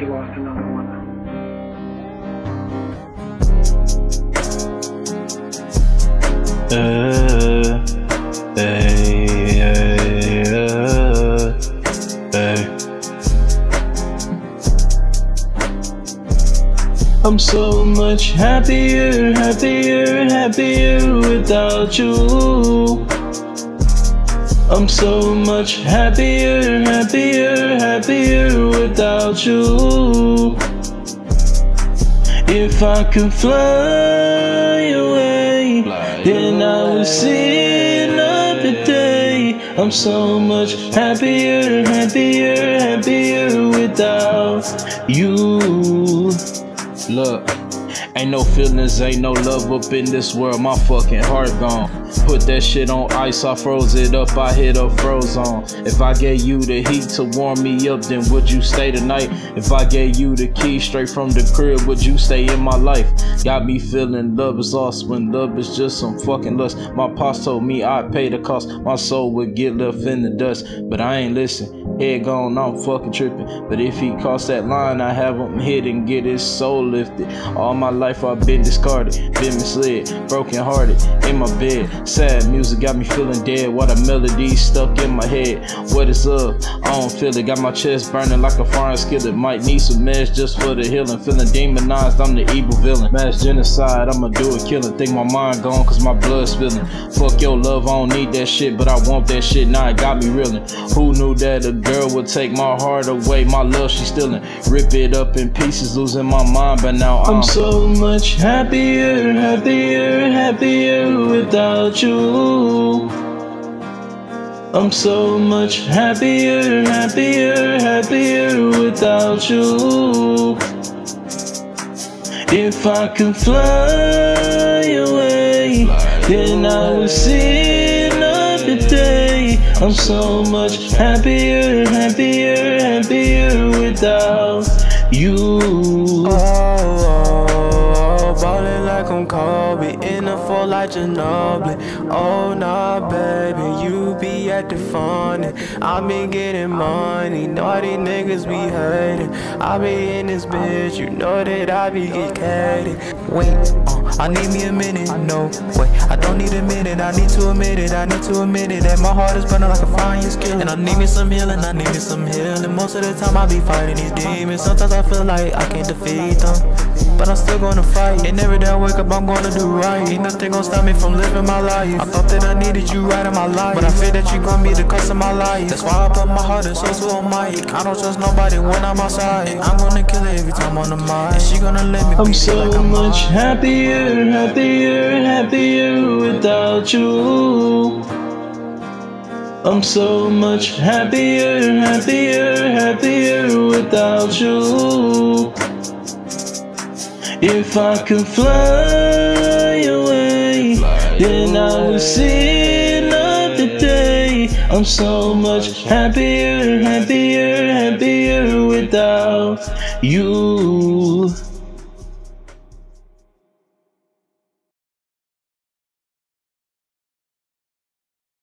you lost another one. Uh, hey, hey, uh, hey. I'm so much happier, happier, happier without you. I'm so much happier, happier, happier without you. If I could fly away, then I would see another day. I'm so much happier, happier, happier without you. Look, ain't no feelings, ain't no love up in this world. My fucking heart gone. Put that shit on ice, I froze it up, I hit a frozen. If I gave you the heat to warm me up, then would you stay tonight? If I gave you the key straight from the crib, would you stay in my life? Got me feeling love is lost when love is just some fucking lust. My pops told me I'd pay the cost, my soul would get left in the dust, but I ain't listen. Head gone, I'm fucking tripping. But if he cross that line, I have him hit and get his soul lifted. All my life I've been discarded, been misled, broken hearted, in my bed. Sad music got me feeling dead. What a melody stuck in my head. What is up? I don't feel it. Got my chest burning like a frying skillet. Might need some meds just for the healing. Feeling demonized, I'm the evil villain. Mass genocide, I'ma do a killing. Think my mind gone cause my blood spilling. Fuck your love, I don't need that shit, but I want that shit. Now it got me reeling. Who knew that a girl would take my heart away? My love, she stealing. Rip it up in pieces, losing my mind, but now I'm, I'm so much happier, happier, happier without you. I'm so much happier, happier, happier without you. If I could fly away, then I would see another day. I'm so much happier, happier, happier without you. I'm Kobe in the fall like Ginobili. Oh, nah, baby, you be at the funny. I been getting money, naughty niggas be hating. I be in this bitch, you know that I be get catty. Wait, uh, I need me a minute, no, wait, I don't need a minute, I need to admit it, I need to admit it that my heart is burning like a fire skill. And I need me some healing, I need me some healing. Most of the time I be fighting these demons. Sometimes I feel like I can't defeat them, but I'm still gonna fight. And every day I wake up, I'm gonna do right. Ain't nothing gonna stop me from living my life. I thought that I needed you right in my life, but I fear that you gon' be the cause of my life. That's why I put my heart and soul to a mic. I don't trust nobody when I'm outside. I'm gonna kill her every time on the mic. And she gonna let me I'm so like I'm much mine. happier, happier, happier without you. I'm so much happier, happier, happier without you. If I could fly away, then I would see another day. I'm so much happier, happier, happier without you.